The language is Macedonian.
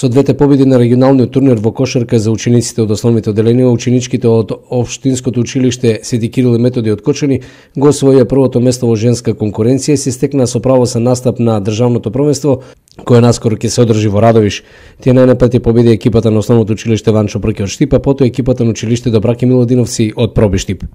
Со двете победи на регионалниот турнир во кошарка за учениците од основните одделенија, ученичките од Општинското училиште Сети Кирил и Методи од Кочани го освоија првото место во женска конкуренција и се стекна со право за настап на државното првенство која наскоро ќе се одржи во Радовиш. Тие најнапред ја победи екипата на основното училиште Ванчо Брке од Штипа, потоа екипата на училиште Добраки Милодиновци од Пробиштип.